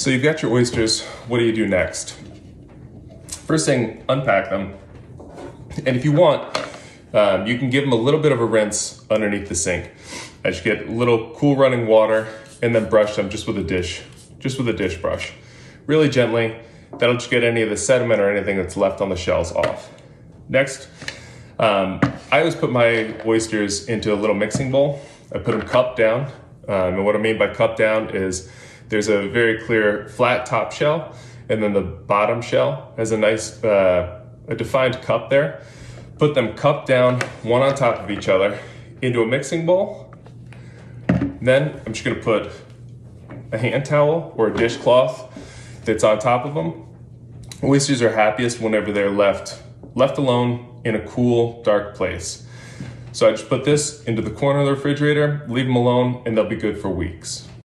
So you've got your oysters, what do you do next? First thing, unpack them. And if you want, um, you can give them a little bit of a rinse underneath the sink. As you get a little cool running water and then brush them just with a dish, just with a dish brush. Really gently, that'll just get any of the sediment or anything that's left on the shells off. Next, um, I always put my oysters into a little mixing bowl. I put them cup down. Um, and what I mean by cup down is there's a very clear flat top shell and then the bottom shell has a nice, uh, a defined cup there. Put them cup down, one on top of each other into a mixing bowl. Then I'm just gonna put a hand towel or a dishcloth that's on top of them. Oysters are happiest whenever they're left left alone in a cool, dark place. So I just put this into the corner of the refrigerator, leave them alone, and they'll be good for weeks.